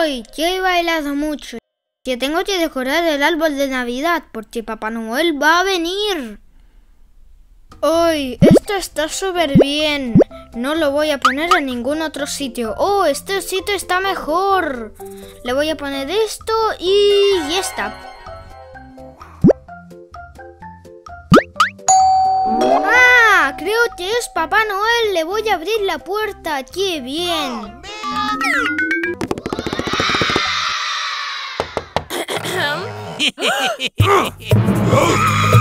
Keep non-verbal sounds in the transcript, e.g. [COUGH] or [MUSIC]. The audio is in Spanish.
Hoy yo he bailado mucho. Que tengo que decorar el árbol de Navidad porque Papá Noel va a venir. Hoy, esto está súper bien. No lo voy a poner en ningún otro sitio. Oh, este sitio está mejor. Le voy a poner esto y ya está. Ah, creo que es Papá Noel. Le voy a abrir la puerta. ¡Qué bien! [LAUGHS] Yeah.